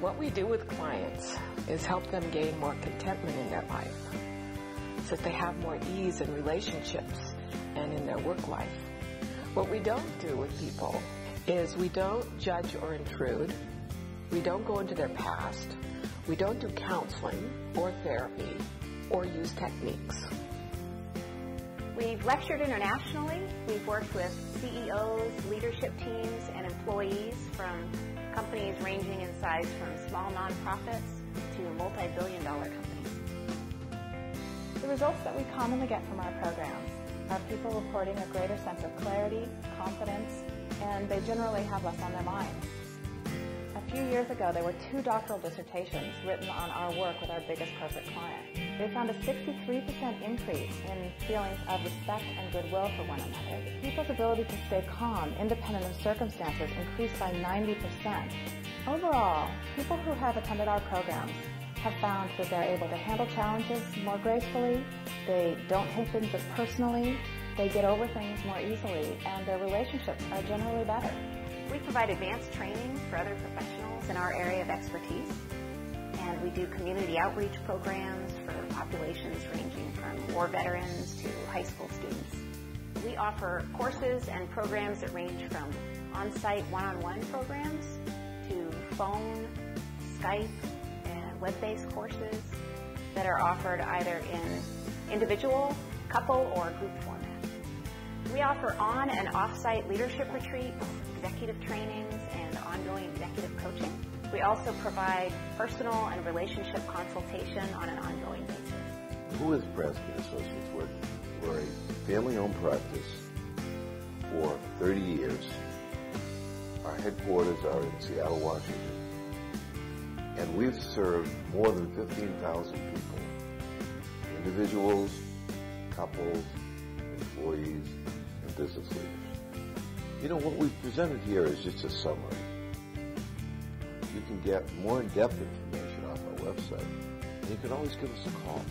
What we do with clients is help them gain more contentment in their life so that they have more ease in relationships and in their work life. What we don't do with people is we don't judge or intrude. We don't go into their past. We don't do counseling or therapy or use techniques. We've lectured internationally. We've worked with CEOs, leadership teams, and employees from companies ranging in size from small nonprofits to multi-billion dollar companies. The results that we commonly get from our programs are people reporting a greater sense of clarity, confidence, and they generally have less on their minds. A few years ago, there were two doctoral dissertations written on our work with our biggest corporate client. They found a 63% increase in feelings of respect and goodwill for one another. People's ability to stay calm, independent of circumstances, increased by 90%. Overall, people who have attended our programs have found that they're able to handle challenges more gracefully, they don't take things as personally, they get over things more easily, and their relationships are generally better. We provide advanced training for other professionals in our area of expertise, and we do community outreach programs for populations ranging from war veterans to high school students. We offer courses and programs that range from on-site one-on-one programs to phone, Skype, and web-based courses that are offered either in individual, couple, or group format. We offer on and off-site leadership retreats, executive trainings, and ongoing executive coaching. We also provide personal and relationship consultation on an ongoing basis. Who is Pransky Associates? We're, we're a family-owned practice for 30 years. Our headquarters are in Seattle, Washington. And we've served more than 15,000 people, individuals, couples, employees, and business leaders. You know, what we've presented here is just a summary. You can get more in-depth information off our website, and you can always give us a call.